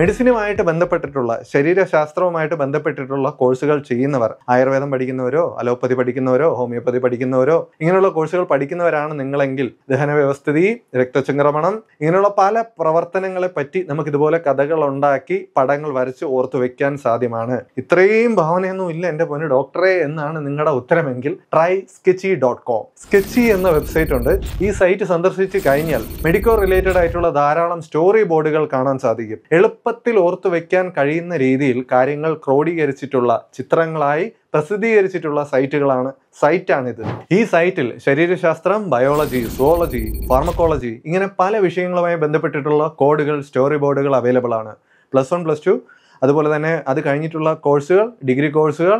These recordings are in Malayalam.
മെഡിസിനുമായിട്ട് ബന്ധപ്പെട്ടിട്ടുള്ള ശരീരശാസ്ത്രവുമായിട്ട് ബന്ധപ്പെട്ടിട്ടുള്ള കോഴ്സുകൾ ചെയ്യുന്നവർ ആയുർവേദം പഠിക്കുന്നവരോ അലോപ്പതി പഠിക്കുന്നവരോ ഹോമിയോപ്പതി പഠിക്കുന്നവരോ ഇങ്ങനെയുള്ള കോഴ്സുകൾ പഠിക്കുന്നവരാണ് നിങ്ങളെങ്കിൽ. ദഹന വ്യവസ്ഥിതി രക്തചംക്രമണം ഇങ്ങനെയുള്ള പല പ്രവർത്തനങ്ങളെ പറ്റി നമുക്ക് ഇതുപോലെ കഥകൾ ഉണ്ടാക്കി പടങ്ങൾ വരച്ച് ഓർത്തു വെക്കാൻ സാധ്യമാണ്. ഇത്രയും ഭാവനയൊന്നും ഇല്ല എന്റെ പൊന്നു ഡോക്ടറെ എന്നാണ് നിങ്ങളുടെ ഉത്തരമെങ്കിൽ try sketchy dot com sketchy എന്ന വെബ്സൈറ്റ് ഉണ്ട്. ഈ സൈറ്റ് സന്ദർശിച്ച് കഴിഞ്ഞാൽ മെഡിക്കോ റിലേറ്റഡ് ആയിട്ടുള്ള ധാരാളം സ്റ്റോറി ബോർഡുകൾ കാണാൻ സാധിക്കും. എളുപ്പത്തിൽ ഓർത്തു വെക്കാൻ കഴിയുന്ന രീതിയിൽ കാര്യങ്ങൾ ക്രോഡീകരിച്ചിട്ടുള്ള ചിത്രങ്ങളായി പ്രസിദ്ധീകരിച്ചിട്ടുള്ള സൈറ്റുകളാണ് സൈറ്റാണിത്. ഈ സൈറ്റിൽ ശരീരശാസ്ത്രം ബയോളജി സുവോളജി ഫാർമക്കോളജി ഇങ്ങനെ പല വിഷയങ്ങളുമായി ബന്ധപ്പെട്ടിട്ടുള്ള കോഡുകൾ സ്റ്റോറി ബോർഡുകൾ അവൈലബിൾ ആണ്. Plus one plus two. അതുപോലെ തന്നെ അത് കഴിഞ്ഞിട്ടുള്ള കോഴ്സുകൾ ഡിഗ്രി കോഴ്സുകൾ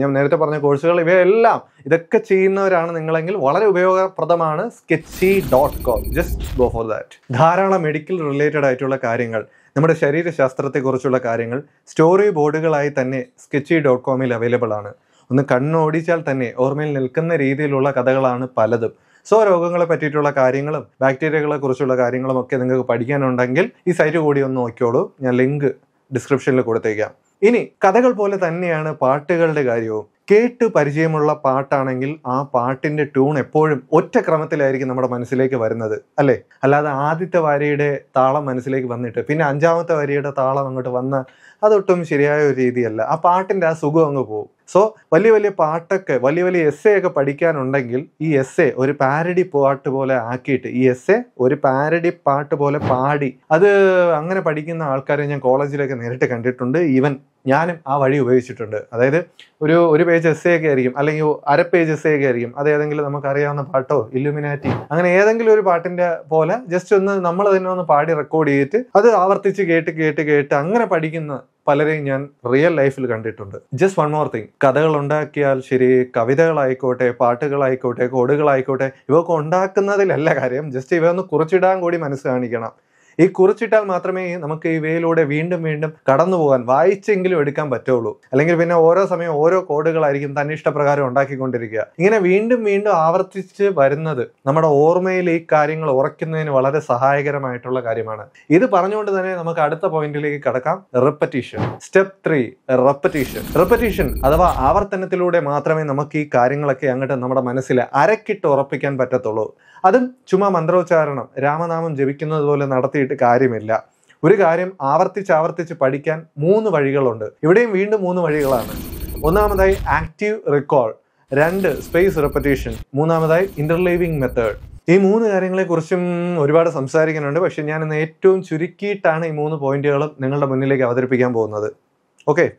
ഞാൻ നേരത്തെ പറഞ്ഞ കോഴ്സുകൾ ഇവയെല്ലാം ഇതൊക്കെ ചെയ്യുന്നവരാണ് നിങ്ങളെങ്കിൽ വളരെ ഉപയോഗപ്രദമാണ് sketchy dot com just go for that ധാരാളം മെഡിക്കൽ റിലേറ്റഡ് ആയിട്ടുള്ള കാര്യങ്ങൾ നമ്മുടെ ശരീരശാസ്ത്രത്തെക്കുറിച്ചുള്ള കാര്യങ്ങൾ സ്റ്റോറി ബോർഡുകളായി തന്നെ സ്കെച്ചി ഡോട്ട് കോമിൽ അവൈലബിൾ ആണ്. ഒന്ന് കണ്ണോടിച്ചാൽ തന്നെ ഓർമ്മയിൽ നിൽക്കുന്ന രീതിയിലുള്ള കഥകളാണ് പലതും. സോ രോഗങ്ങളെ പറ്റിയിട്ടുള്ള കാര്യങ്ങളും ബാക്ടീരിയകളെ കുറിച്ചുള്ള കാര്യങ്ങളും ഒക്കെ നിങ്ങൾക്ക് പഠിക്കാനുണ്ടെങ്കിൽ ഈ സൈറ്റ് കൂടി ഒന്ന് നോക്കിയോളൂ ഞാൻ ലിങ്ക് ഡിസ്ക്രിപ്ഷനിൽ കൊടുത്തേക്കാം. ഇനി കഥകൾ പോലെ തന്നെയാണ് പാട്ടുകളുടെ കാര്യവും. കേട്ട് പരിചയമുള്ള പാട്ടാണെങ്കിൽ ആ പാട്ടിന്റെ ട്യൂൺ എപ്പോഴും ഒറ്റ ക്രമത്തിലായിരിക്കും നമ്മുടെ മനസ്സിലേക്ക് വരുന്നത് അല്ലേ? അല്ലാതെ ആദ്യത്തെ വരിയുടെ താളം മനസ്സിലേക്ക് വന്നിട്ട് പിന്നെ അഞ്ചാമത്തെ വരിയുടെ താളം അങ്ങോട്ട് വന്നാൽ അതൊട്ടും ശരിയായ ഒരു രീതിയല്ല. ആ പാട്ടിന്റെ ആ സുഖം അങ്ങ് പോകും സോ വലിയ വലിയ പാട്ടൊക്കെ വലിയ വലിയ എസ് ഒക്കെ പഠിക്കാനുണ്ടെങ്കിൽ ഈ എസ് ഒരു പാരഡി പാട്ട് പോലെ ആക്കിയിട്ട് ഈ എസ് ഒരു പാരഡി പാട്ട് പോലെ പാടി. അത് അങ്ങനെ പഠിക്കുന്ന ആൾക്കാരെ ഞാൻ കോളേജിലൊക്കെ നേരിട്ട് കണ്ടിട്ടുണ്ട്. ഈവൻ ഞാനും ആ വഴി ഉപയോഗിച്ചിട്ടുണ്ട്. അതായത് ഒരു ഒരു പേജ് എസ് ഒക്കെ ആയിരിക്കും അല്ലെങ്കിൽ അര പേജ് എസ് ഒക്കെ ആയിരിക്കും അത് ഏതെങ്കിലും നമുക്ക് അറിയാവുന്ന പാട്ടോ ഇല്ലുമിനാറ്റി അങ്ങനെ ഏതെങ്കിലും ഒരു പാട്ടിന്റെ പോലെ ജസ്റ്റ് ഒന്ന് നമ്മൾ തന്നെ ഒന്ന് പാടി റെക്കോർഡ് ചെയ്തിട്ട് അത് ആവർത്തിച്ച് കേട്ട് കേട്ട് കേട്ട് അങ്ങനെ പഠിക്കുന്ന പലരെയും ഞാൻ റിയൽ ലൈഫിൽ കണ്ടിട്ടുണ്ട്. ജസ്റ്റ് വൺ മോർ തിങ് കഥകൾ ഉണ്ടാക്കിയാൽ ശരി കവിതകളായിക്കോട്ടെ പാട്ടുകളായിക്കോട്ടെ കോടുകളായിക്കോട്ടെ ഇവ ഉണ്ടാക്കുന്നതിലല്ല കാര്യം. ജസ്റ്റ് ഇവയൊന്ന് കുറിച്ചിടാൻ കൂടി മനസ്സ് കാണിക്കണം. ഈ കുറിച്ചിട്ടാൽ മാത്രമേ നമുക്ക് ഈ വേയിലൂടെ വീണ്ടും വീണ്ടും കടന്നു പോകാൻ വായിച്ചെങ്കിലും എടുക്കാൻ പറ്റുള്ളൂ. അല്ലെങ്കിൽ പിന്നെ ഓരോ സമയം ഓരോ കോഡുകളായിരിക്കും തന്നെ ഇഷ്ടപ്രകാരം ഉണ്ടാക്കിക്കൊണ്ടിരിക്കുക. ഇങ്ങനെ വീണ്ടും വീണ്ടും ആവർത്തിച്ച് വരുന്നത് നമ്മുടെ ഓർമ്മയിൽ ഈ കാര്യങ്ങൾ ഉറയ്ക്കുന്നതിന് വളരെ സഹായകരമായിട്ടുള്ള കാര്യമാണ്. ഇത് പറഞ്ഞുകൊണ്ട് തന്നെ നമുക്ക് അടുത്ത പോയിന്റിലേക്ക് കടക്കാം. Repetition step three repetition repetition അഥവാ ആവർത്തനത്തിലൂടെ മാത്രമേ നമുക്ക് ഈ കാര്യങ്ങളൊക്കെ അങ്ങോട്ട് നമ്മുടെ മനസ്സിൽ അരക്കിട്ട് ഉറപ്പിക്കാൻ പറ്റത്തുള്ളൂ. അതും ചുമ്മാ മന്ത്രോച്ചാരണം. രാമനാമം ജപിക്കുന്നത് പോലെ നടത്തിയിട്ട് കാര്യമില്ല. ഒരു കാര്യം ആവർത്തിച്ച് ആവർത്തിച്ച് പഠിക്കാൻ മൂന്ന് വഴികളുണ്ട്. ഇവിടെയും വീണ്ടും മൂന്ന് വഴികളാണ്. ഒന്നാമതായി ആക്റ്റീവ് റിക്കോൾ രണ്ട് സ്പേസ് റെപ്പറ്റേഷൻ മൂന്നാമതായി ഇന്റർലീവിംഗ് മെത്തേഡ് ഈ മൂന്ന് കാര്യങ്ങളെക്കുറിച്ചും ഒരുപാട് സംസാരിക്കാനുണ്ട് പക്ഷെ ഞാൻ ഇന്ന് ഏറ്റവും ചുരുക്കിയിട്ടാണ് ഈ മൂന്ന് പോയിന്റുകളും നിങ്ങളുടെ മുന്നിലേക്ക് അവതരിപ്പിക്കാൻ പോകുന്നത്. ഓക്കെ?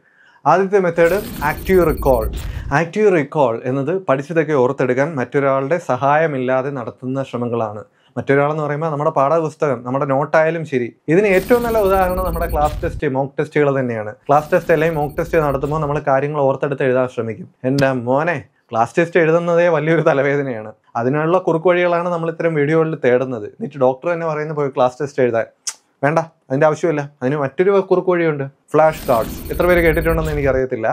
ആദ്യത്തെ method active recall active recall എന്നത് പഠിച്ചതൊക്കെ ഓർത്തെടുക്കാൻ മറ്റൊരാളുടെ സഹായമില്ലാതെ നടത്തുന്ന ശ്രമങ്ങളാണ്. മറ്റൊരാളെന്ന് പറയുമ്പോൾ നമ്മുടെ പാഠപുസ്തകം നമ്മുടെ നോട്ടായാലും ശരി. ഇതിന് ഏറ്റവും നല്ല ഉദാഹരണം നമ്മുടെ ക്ലാസ് ടെസ്റ്റ് മോക്ക് ടെസ്റ്റുകൾ തന്നെയാണ്. ക്ലാസ് ടെസ്റ്റ് അല്ലെങ്കിൽ മോക്ക് ടെസ്റ്റ് നടത്തുമ്പോൾ നമ്മൾ കാര്യങ്ങൾ ഓർത്തെടുത്ത് എഴുതാൻ ശ്രമിക്കും. എന്റെ മോനെ ക്ലാസ് ടെസ്റ്റ് എഴുതുന്നതേ വലിയൊരു തലവേദനയാണ്. അതിനുള്ള കുറുക്കുവഴികളാണ് നമ്മൾ ഇത്തരം വീഡിയോകളിൽ തേടുന്നത്. എന്നിട്ട് ഡോക്ടർ തന്നെ പറയുന്നത് പോയി ക്ലാസ് ടെസ്റ്റ് എഴുതാൻ. വേണ്ട. അതിന്റെ ആവശ്യമില്ല. അതിന് മറ്റൊരു കുറുക്ക് വഴിയുണ്ട്. ഫ്ലാഷ് കാർഡ്സ് എത്ര പേര് കേട്ടിട്ടുണ്ടെന്ന് എനിക്കറിയത്തില്ല.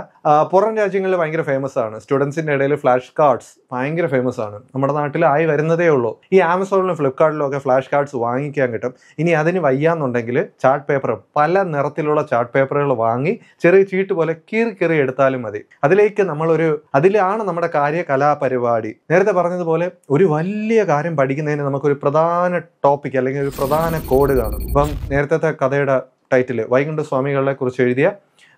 പുറം രാജ്യങ്ങളിൽ ഭയങ്കര ഫേമസ് ആണ്. സ്റ്റുഡൻസിന്റെ ഇടയിൽ ഫ്ലാഷ് കാർഡ്സ് ഭയങ്കര ഫേമസ് ആണ്. നമ്മുടെ നാട്ടിൽ ആയി വരുന്നതേ ഉള്ളൂ. ഈ ആമസോണിലും ഫ്ലിപ്കാർട്ടിലും ഒക്കെ ഫ്ലാഷ് കാർഡ്സ് വാങ്ങിക്കാൻ കിട്ടും. ഇനി അതിന് വയ്യാന്നുണ്ടെങ്കിൽ ചാർട്ട് പേപ്പർ പല നിറത്തിലുള്ള ചാർട്ട് പേപ്പറുകൾ വാങ്ങി ചെറിയ ചീട്ട് പോലെ കീറി കീറി എടുത്താലും മതി. അതിലേക്ക് നമ്മളൊരു അതിലാണ് നമ്മുടെ കാര്യ കലാപരിപാടി നേരത്തെ പറഞ്ഞതുപോലെ ഒരു വലിയ കാര്യം പഠിക്കുന്നതിന് നമുക്കൊരു പ്രധാന ടോപ്പിക് അല്ലെങ്കിൽ ഒരു പ്രധാന കോഡ് കാണും. ഇപ്പം നേരത്തെ കഥയുടെ ടൈറ്റിൽ വൈകുണ്ഠ സ്വാമികളെ കുറിച്ച് എഴുതിയ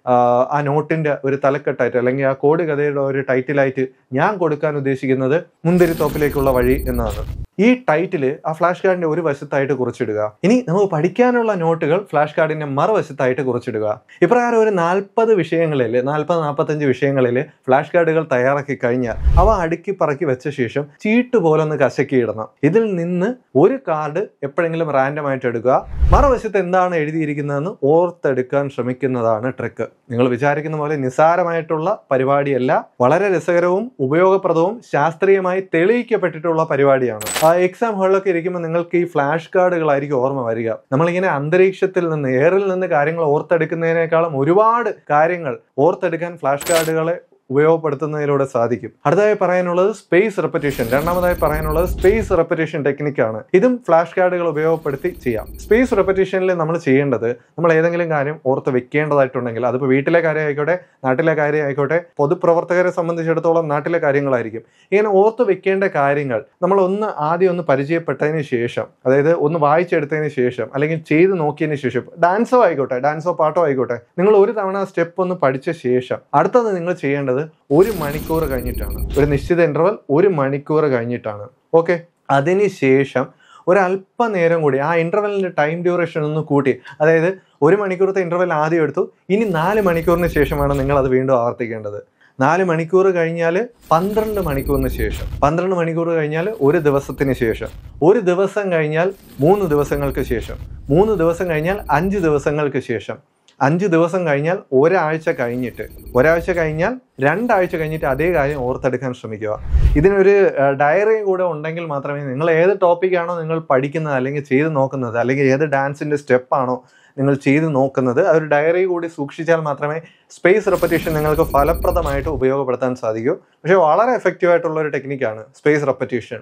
ആ, നോട്ടിന്റെ ഒരു തലക്കെട്ടായിട്ട് അല്ലെങ്കിൽ ആ കോഡ് കഥയുടെ ഒരു ടൈറ്റിലായിട്ട് ഞാൻ കൊടുക്കാൻ ഉദ്ദേശിക്കുന്നത് മുന്തിരിത്തോപ്പിലേക്കുള്ള വഴി എന്നതാണ് ഈ ടൈറ്റിൽ ആ ഫ്ലാഷ് കാർഡിന്റെ ഒരു വശത്തായിട്ട് കുറിച്ചിടുക. ഇനി നമുക്ക് പഠിക്കാനുള്ള നോട്ടുകൾ ഫ്ലാഷ് കാർഡിന്റെ മറുവശത്തായിട്ട് കുറിച്ചിടുക. ഇപ്രകാരം ഒരു നാൽപ്പത് വിഷയങ്ങളിൽ നാൽപ്പത് നാൽപ്പത്തഞ്ച് വിഷയങ്ങളിൽ ഫ്ലാഷ് കാർഡുകൾ തയ്യാറാക്കി കഴിഞ്ഞാൽ അവ അടുക്കി പറക്കി വെച്ച ശേഷം ചീട്ട് പോലെ ഒന്ന് കശക്കി ഇടണം. ഇതിൽ നിന്ന് ഒരു കാർഡ് എപ്പോഴെങ്കിലും റാൻഡമായിട്ട് എടുക്കുക. മറുവശത്ത് എന്താണ് എഴുതിയിരിക്കുന്നതെന്ന് ഓർത്തെടുക്കാൻ ശ്രമിക്കുന്നതാണ് ട്രിക്ക്. നിങ്ങൾ വിചാരിക്കുന്ന പോലെ നിസ്സാരമായിട്ടുള്ള പരിപാടിയല്ല വളരെ രസകരവും ഉപയോഗപ്രദവും ശാസ്ത്രീയമായി തെളിയിക്കപ്പെട്ടിട്ടുള്ള പരിപാടിയാണ്. ആ എക്സാം ഹാളിലൊക്കെ ഇരിക്കുമ്പോൾ നിങ്ങൾക്ക് ഈ ഫ്ലാഷ് കാർഡുകളായിരിക്കും ഓർമ്മ വരിക. നമ്മളിങ്ങനെ അന്തരീക്ഷത്തിൽ നിന്ന് എയറിൽ നിന്ന് കാര്യങ്ങൾ ഓർത്തെടുക്കുന്നതിനേക്കാളും ഒരുപാട് കാര്യങ്ങൾ ഓർത്തെടുക്കാൻ ഫ്ലാഷ് കാർഡുകളെ ഉപയോഗപ്പെടുത്തുന്നതിലൂടെ സാധിക്കും. അടുത്തതായി പറയാനുള്ളത് സ്പേസ് റെപ്പറ്റേഷൻ രണ്ടാമതായി പറയാനുള്ളത് സ്പേസ് റെപ്പറ്റേഷൻ ടെക്നിക്കാണ് ഇതും ഫ്ലാഷ് കാർഡുകൾ ഉപയോഗപ്പെടുത്തി ചെയ്യാം. സ്പേസ് റെപ്പറ്റേഷനിൽ നമ്മൾ ചെയ്യേണ്ടത് നമ്മൾ ഏതെങ്കിലും കാര്യം ഓർത്ത് വെക്കേണ്ടതായിട്ടുണ്ടെങ്കിൽ അതിപ്പോൾ വീട്ടിലെ കാര്യമായിക്കോട്ടെ നാട്ടിലെ കാര്യമായിക്കോട്ടെ പൊതുപ്രവർത്തകരെ സംബന്ധിച്ചിടത്തോളം നാട്ടിലെ കാര്യങ്ങളായിരിക്കും. ഇങ്ങനെ ഓർത്ത് വെക്കേണ്ട കാര്യങ്ങൾ നമ്മൾ ഒന്ന് ആദ്യം ഒന്ന് പരിചയപ്പെട്ടതിന് ശേഷം അതായത് ഒന്ന് വായിച്ചെടുത്തതിന് ശേഷം അല്ലെങ്കിൽ ചെയ്ത് നോക്കിയതിന് ശേഷം ഡാൻസോ ആയിക്കോട്ടെ ഡാൻസോ പാട്ടോ ആയിക്കോട്ടെ നിങ്ങൾ ഒരു തവണ സ്റ്റെപ്പ് ഒന്ന് പഠിച്ച ശേഷം അടുത്തത് നിങ്ങൾ ചെയ്യേണ്ടത് ഒരു മണിക്കൂർ കഴിഞ്ഞിട്ടാണ്. ഒരു നിശ്ചിത ഇന്റർവൽ ഒരു മണിക്കൂർ കഴിഞ്ഞിട്ടാണ്. ഓക്കെ? അതിനുശേഷം ഒരല്പനേരം കൂടി ആ ഇന്റർവെല്ലിന്റെ ടൈം ഡ്യൂറേഷൻ ഒന്ന് കൂട്ടി. അതായത് ഒരു മണിക്കൂറത്തെ ഇന്റർവെൽ ആദ്യം എടുത്തു ഇനി നാല് മണിക്കൂറിന് ശേഷമാണ് നിങ്ങൾ അത് വീണ്ടും ആവർത്തിക്കേണ്ടത്. നാല് മണിക്കൂർ കഴിഞ്ഞാൽ പന്ത്രണ്ട് മണിക്കൂറിന് ശേഷം. പന്ത്രണ്ട് മണിക്കൂർ കഴിഞ്ഞാൽ ഒരു ദിവസത്തിന് ശേഷം. ഒരു ദിവസം കഴിഞ്ഞാൽ മൂന്ന് ദിവസങ്ങൾക്ക് ശേഷം. മൂന്ന് ദിവസം കഴിഞ്ഞാൽ അഞ്ച് ദിവസങ്ങൾക്ക് ശേഷം. അഞ്ച് ദിവസം കഴിഞ്ഞാൽ ഒരാഴ്ച കഴിഞ്ഞിട്ട് ഒരാഴ്ച കഴിഞ്ഞാൽ രണ്ടാഴ്ച കഴിഞ്ഞിട്ട് അതേ കാര്യം ഓർത്തെടുക്കാൻ ശ്രമിക്കുക. ഇതിനൊരു ഡയറി കൂടെ ഉണ്ടെങ്കിൽ മാത്രമേ നിങ്ങൾ ഏത് ടോപ്പിക്കാണോ നിങ്ങൾ പഠിക്കുന്നത് അല്ലെങ്കിൽ ചെയ്ത് നോക്കുന്നത് അല്ലെങ്കിൽ ഏത് ഡാൻസിന്റെ സ്റ്റെപ്പാണോ നിങ്ങൾ ചെയ്ത് നോക്കുന്നത് ആ ഒരു ഡയറി കൂടി സൂക്ഷിച്ചാൽ മാത്രമേ സ്പേസ് റെപ്പറ്റീഷൻ നിങ്ങൾക്ക് ഫലപ്രദമായിട്ട് ഉപയോഗപ്പെടുത്താൻ സാധിക്കൂ. പക്ഷേ വളരെ എഫക്റ്റീവ് ആയിട്ടുള്ള ഒരു ടെക്നിക്കാണ് സ്പേസ് റെപ്പറ്റീഷൻ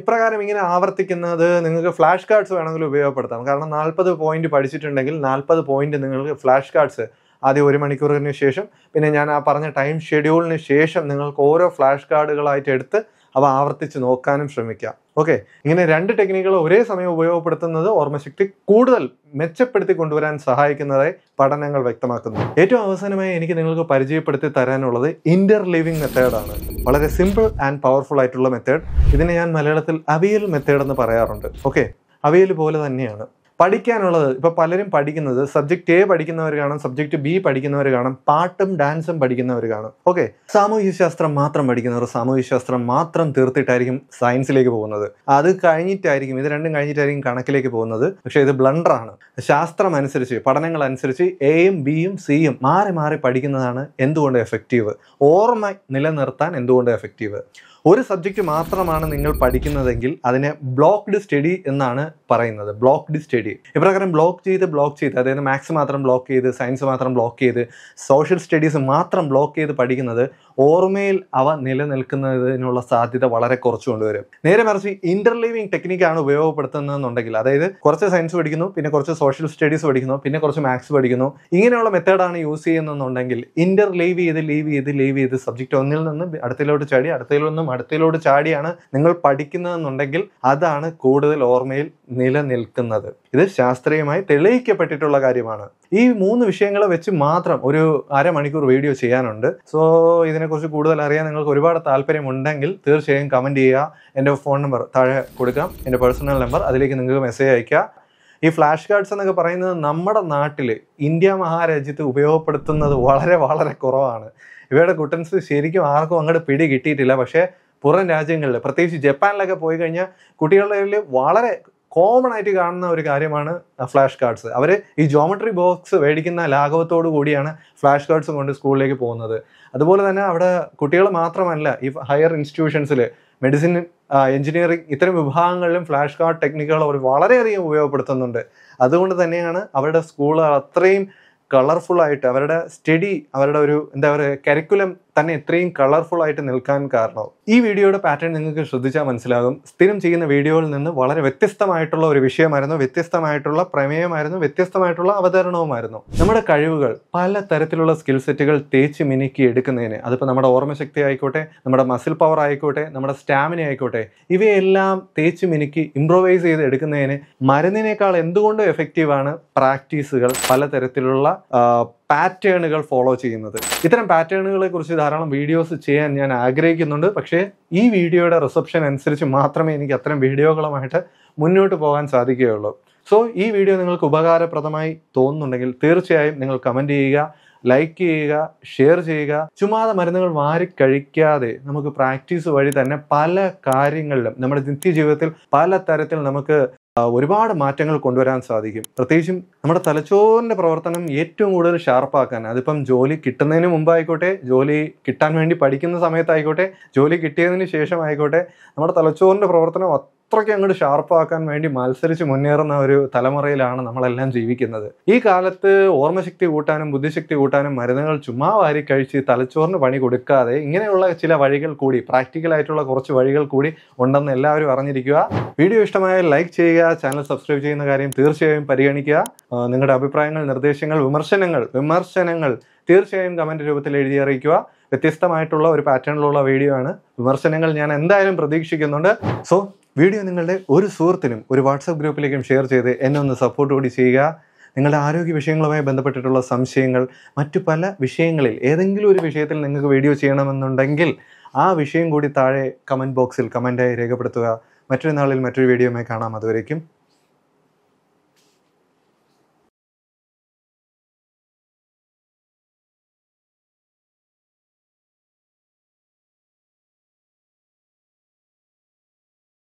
ഇപ്രകാരം ഇങ്ങനെ ആവർത്തിക്കുന്നത് നിങ്ങൾക്ക് ഫ്ലാഷ് കാർഡ്സ് വേണമെങ്കിൽ ഉപയോഗപ്പെടുത്താം. കാരണം നാൽപ്പത് പോയിന്റ് പഠിച്ചിട്ടുണ്ടെങ്കിൽ നാൽപ്പത് പോയിന്റ് നിങ്ങൾക്ക് ഫ്ലാഷ് കാർഡ്സ് ആദ്യം ഒരു മണിക്കൂറിന് ശേഷം പിന്നെ ഞാൻ ആ പറഞ്ഞ ടൈം ഷെഡ്യൂളിന് ശേഷം നിങ്ങൾക്ക് ഓരോ ഫ്ലാഷ് കാർഡുകളായിട്ട് എടുത്ത് അവ ആവർത്തിച്ച് നോക്കാനും ശ്രമിക്കാം. ഓക്കെ. ഇങ്ങനെ രണ്ട് ടെക്നിക്കുകൾ ഒരേ സമയം ഉപയോഗപ്പെടുത്തുന്നത് ഓർമ്മശക്തി കൂടുതൽ മെച്ചപ്പെടുത്തി കൊണ്ടുവരാൻ സഹായിക്കുന്നതായി പഠനങ്ങൾ വ്യക്തമാക്കുന്നു. ഏറ്റവും അവസാനമായി എനിക്ക് നിങ്ങൾക്ക് പരിചയപ്പെടുത്തി തരാനുള്ളത് ഇന്റർ ലിവിംഗ് മെത്തേഡാണ് വളരെ സിമ്പിൾ ആൻഡ് പവർഫുൾ ആയിട്ടുള്ള മെത്തേഡ് ഇതിനെ ഞാൻ മലയാളത്തിൽ അവിയൽ മെത്തേഡ് എന്ന് പറയാറുണ്ട്. ഓക്കെ. അവിയൽ പോലെ തന്നെയാണ്. പഠിക്കാനുള്ളത് ഇപ്പൊ പലരും പഠിക്കുന്നത് സബ്ജക്റ്റ് എ പഠിക്കുന്നവർ കാണും സബ്ജക്ട് ബി പഠിക്കുന്നവർ കാണും പാട്ടും ഡാൻസും പഠിക്കുന്നവർ കാണും. ഓക്കെ സാമൂഹ്യ ശാസ്ത്രം മാത്രം പഠിക്കുന്നവർ സാമൂഹ്യ ശാസ്ത്രം മാത്രം തീർത്തിട്ടായിരിക്കും സയൻസിലേക്ക് പോകുന്നത്. അത് കഴിഞ്ഞിട്ടായിരിക്കും ഇത് രണ്ടും കഴിഞ്ഞിട്ടായിരിക്കും കണക്കിലേക്ക് പോകുന്നത്. പക്ഷേ ഇത് ബ്ലണ്ടറാണ് ശാസ്ത്രം അനുസരിച്ച് പഠനങ്ങൾ അനുസരിച്ച് എയും ബിയും സിയും മാറി മാറി പഠിക്കുന്നതാണ് എന്തുകൊണ്ട് എഫക്റ്റീവ് ഓർമ്മ നിലനിർത്താൻ എന്തുകൊണ്ട് എഫക്റ്റീവ് ഒരു സബ്ജക്റ്റ് മാത്രമാണ് നിങ്ങൾ പഠിക്കുന്നതെങ്കിൽ അതിനെ ബ്ലോക്ക്ഡ് സ്റ്റഡി എന്നാണ് പറയുന്നത്. ബ്ലോക്ക്ഡ് സ്റ്റഡി ഇപ്രകാരം ബ്ലോക്ക് ചെയ്ത് ബ്ലോക്ക് ചെയ്ത് അതായത് മാത്സ് മാത്രം ബ്ലോക്ക് ചെയ്ത് സയൻസ് മാത്രം ബ്ലോക്ക് ചെയ്ത് സോഷ്യൽ സ്റ്റഡീസ് മാത്രം ബ്ലോക്ക് ചെയ്ത് പഠിക്കുന്നത് ഓർമ്മയിൽ അവ നിലനിൽക്കുന്നതിനുള്ള സാധ്യത വളരെ കുറച്ച് കൊണ്ടുവരും. നേരെ മറിച്ച് ഇന്റർലീവിങ് ടെക്നിക്കാണ് ഉപയോഗപ്പെടുത്തുന്നതെന്നുണ്ടെങ്കിൽ അതായത് കുറച്ച് സയൻസ് പഠിക്കുന്നു പിന്നെ കുറച്ച് സോഷ്യൽ സ്റ്റഡീസ് പഠിക്കുന്നു പിന്നെ കുറച്ച് മാത്സ് പഠിക്കുന്നു ഇങ്ങനെയുള്ള മെത്തേഡാണ് യൂസ് ചെയ്യുന്നതെന്നുണ്ടെങ്കിൽ ഇന്റർ ലീവ് ചെയ്ത് ലീവ് ചെയ്ത് ലീവ് ചെയ്ത് സബ്ജക്റ്റ് ഒന്നിൽ നിന്ന് അടുത്തയിലോട്ട് ചാടി അടുത്തയിൽ നിന്നും അടുത്തയിലോട്ട് ചാടിയാണ് നിങ്ങൾ പഠിക്കുന്നതെന്നുണ്ടെങ്കിൽ അതാണ് കൂടുതൽ ഓർമ്മയിൽ നിലനിൽക്കുന്നത്. ഇത് ശാസ്ത്രീയമായി തെളിയിക്കപ്പെട്ടിട്ടുള്ള കാര്യമാണ്. ഈ മൂന്ന് വിഷയങ്ങൾ വെച്ച് മാത്രം ഒരു അരമണിക്കൂർ വീഡിയോ ചെയ്യാനുണ്ട്. സോ ഇതിനെക്കുറിച്ച് കൂടുതൽ അറിയാൻ നിങ്ങൾക്ക് ഒരുപാട് താല്പര്യമുണ്ടെങ്കിൽ തീർച്ചയായും കമന്റ് ചെയ്യുക. എന്റെ ഫോൺ നമ്പർ താഴെ കൊടുക്കാം. എന്റെ പേഴ്സണൽ നമ്പർ അതിലേക്ക് നിങ്ങൾക്ക് മെസ്സേജ് അയക്കുക ഈ ഫ്ലാഷ് കാർഡ്സ് എന്നൊക്കെ പറയുന്നത് നമ്മുടെ നാട്ടിൽ ഇന്ത്യ മഹാരാജ്യത്ത് ഉപയോഗപ്പെടുത്തുന്നത് വളരെ വളരെ കുറവാണ്. ഇവയുടെ കുട്ടൻസ് ശരിക്കും ആർക്കും അങ്ങോട്ട് പിടി കിട്ടിയിട്ടില്ല. പക്ഷേ പുറം രാജ്യങ്ങളിൽ പ്രത്യേകിച്ച് ജപ്പാനിലൊക്കെ പോയി കഴിഞ്ഞാൽ കുട്ടികളുടെ വളരെ കോമൺ ആയിട്ട് കാണുന്ന ഒരു കാര്യമാണ് ഫ്ലാഷ് കാർഡ്സ് അവർ ഈ ജോമെട്രി ബോക്സ് മേടിക്കുന്ന ലാഘവത്തോടു കൂടിയാണ് ഫ്ലാഷ് കാർഡ്സ് കൊണ്ട് സ്കൂളിലേക്ക് പോകുന്നത്. അതുപോലെ തന്നെ അവിടെ കുട്ടികൾ മാത്രമല്ല ഈ ഹയർ ഇൻസ്റ്റിറ്റ്യൂഷൻസിൽ മെഡിസിൻ എഞ്ചിനീയറിംഗ് ഇത്തരം വിഭാഗങ്ങളിലും ഫ്ലാഷ് കാർഡ് ടെക്നിക്കുകൾ അവർ വളരെയധികം ഉപയോഗപ്പെടുത്തുന്നുണ്ട്. അതുകൊണ്ട് തന്നെയാണ് അവരുടെ സ്കൂളുകൾ അത്രയും കളർഫുൾ ആയിട്ട് അവരുടെ സ്റ്റഡി അവരുടെ ഒരു എന്താ പറയുക കരിക്കുലം തന്നെ ഇത്രയും കളർഫുൾ ആയിട്ട് നിൽക്കാൻ കാരണം. ഈ വീഡിയോയുടെ പാറ്റേൺ നിങ്ങൾക്ക് ശ്രദ്ധിച്ചാൽ മനസ്സിലാകും. സ്ഥിരം ചെയ്യുന്ന വീഡിയോയിൽ നിന്ന് വളരെ വ്യത്യസ്തമായിട്ടുള്ള ഒരു വിഷയമായിരുന്നു വ്യത്യസ്തമായിട്ടുള്ള പ്രമേയമായിരുന്നു വ്യത്യസ്തമായിട്ടുള്ള അവതരണവുമായിരുന്നു. നമ്മുടെ കഴിവുകൾ പല തരത്തിലുള്ള സ്കിൽ സെറ്റുകൾ തേച്ച് മിനുക്കി എടുക്കുന്നതിന് അതിപ്പോൾ നമ്മുടെ ഓർമ്മശക്തി ആയിക്കോട്ടെ നമ്മുടെ മസിൽ പവർ ആയിക്കോട്ടെ നമ്മുടെ സ്റ്റാമിന ആയിക്കോട്ടെ ഇവയെല്ലാം തേച്ച് മിനുക്കി ഇംപ്രൂവൈസ് ചെയ്ത് എടുക്കുന്നതിന് മരുന്നിനേക്കാൾ എന്തുകൊണ്ടും എഫക്റ്റീവാണ് പ്രാക്ടീസുകൾ പലതരത്തിലുള്ള പാറ്റേണുകൾ ഫോളോ ചെയ്യുന്നത്. ഇത്തരം പാറ്റേണുകളെ കുറിച്ച് ധാരാളം വീഡിയോസ് ചെയ്യാൻ ഞാൻ ആഗ്രഹിക്കുന്നുണ്ട്. പക്ഷേ ഈ വീഡിയോയുടെ റിസപ്ഷൻ അനുസരിച്ച് മാത്രമേ എനിക്ക് അത്തരം വീഡിയോകളുമായിട്ട് മുന്നോട്ട് പോകാൻ സാധിക്കുകയുള്ളൂ. സോ ഈ വീഡിയോ നിങ്ങൾക്ക് ഉപകാരപ്രദമായി തോന്നുന്നുണ്ടെങ്കിൽ തീർച്ചയായും നിങ്ങൾ കമന്റ് ചെയ്യുക ലൈക്ക് ചെയ്യുക ഷെയർ ചെയ്യുക. ചുമ്മാതെ മരുന്നുകൾ മാറി കഴിക്കാതെ നമുക്ക് പ്രാക്ടീസ് വഴി തന്നെ പല കാര്യങ്ങളിലും നമ്മുടെ നിത്യജീവിതത്തിൽ പല തരത്തിൽ നമുക്ക് ഒരുപാട് മാറ്റങ്ങൾ കൊണ്ടുവരാൻ സാധിക്കും. പ്രത്യേകിച്ചും നമ്മുടെ തലച്ചോറിന്റെ പ്രവർത്തനം ഏറ്റവും കൂടുതൽ ഷാർപ്പാക്കാൻ. അതിപ്പം ജോലി കിട്ടുന്നതിന് മുമ്പായിക്കോട്ടെ ജോലി കിട്ടാൻ വേണ്ടി പഠിക്കുന്ന സമയത്തായിക്കോട്ടെ ജോലി കിട്ടിയതിന് ശേഷം ആയിക്കോട്ടെ നമ്മുടെ തലച്ചോറിന്റെ പ്രവർത്തനം അത്രയ്ക്ക് അങ്ങോട്ട് ഷാർപ്പാക്കാൻ വേണ്ടി മത്സരിച്ച് മുന്നേറുന്ന ഒരു തലമുറയിലാണ് നമ്മളെല്ലാം ജീവിക്കുന്നത്. ഈ കാലത്ത് ഓർമ്മശക്തി കൂട്ടാനും ബുദ്ധിശക്തി കൂട്ടാനും മരുന്നുകൾ ചുമ്മാ വാരി കഴിച്ച് തലച്ചോറിന് പണി കൊടുക്കാതെ ഇങ്ങനെയുള്ള ചില വഴികൾ കൂടി പ്രാക്ടിക്കൽ ആയിട്ടുള്ള കുറച്ച് വഴികൾ കൂടി ഉണ്ടെന്ന് എല്ലാവരും അറിഞ്ഞിരിക്കുക. വീഡിയോ ഇഷ്ടമായ ലൈക്ക് ചെയ്യുക ചാനൽ സബ്സ്ക്രൈബ് ചെയ്യുന്ന കാര്യം തീർച്ചയായും പരിഗണിക്കുക. നിങ്ങളുടെ അഭിപ്രായങ്ങൾ നിർദ്ദേശങ്ങൾ വിമർശനങ്ങൾ വിമർശനങ്ങൾ തീർച്ചയായും കമന്റ് രൂപത്തിൽ എഴുതി അറിയിക്കുക. വ്യത്യസ്തമായിട്ടുള്ള ഒരു പാറ്റേണിലുള്ള വീഡിയോ ആണ്. വിമർശനങ്ങൾ ഞാൻ എന്തായാലും പ്രതീക്ഷിക്കുന്നുണ്ട്. സോ വീഡിയോ നിങ്ങളുടെ ഒരു സുഹൃത്തിനും ഒരു വാട്സപ്പ് ഗ്രൂപ്പിലേക്കും ഷെയർ ചെയ്ത് എന്നെ ഒന്ന് സപ്പോർട്ട് കൂടി ചെയ്യുക. നിങ്ങളുടെ ആരോഗ്യ വിഷയങ്ങളുമായി ബന്ധപ്പെട്ടിട്ടുള്ള സംശയങ്ങൾ മറ്റു പല വിഷയങ്ങളിൽ ഏതെങ്കിലും ഒരു വിഷയത്തിൽ നിങ്ങൾക്ക് വീഡിയോ ചെയ്യണമെന്നുണ്ടെങ്കിൽ ആ വിഷയം കൂടി താഴെ കമന്റ് ബോക്സിൽ കമന്റായി രേഖപ്പെടുത്തുക. മറ്റൊരു നാളിൽ മറ്റൊരു വീഡിയോയുമായി കാണാം. അതുവരേക്കും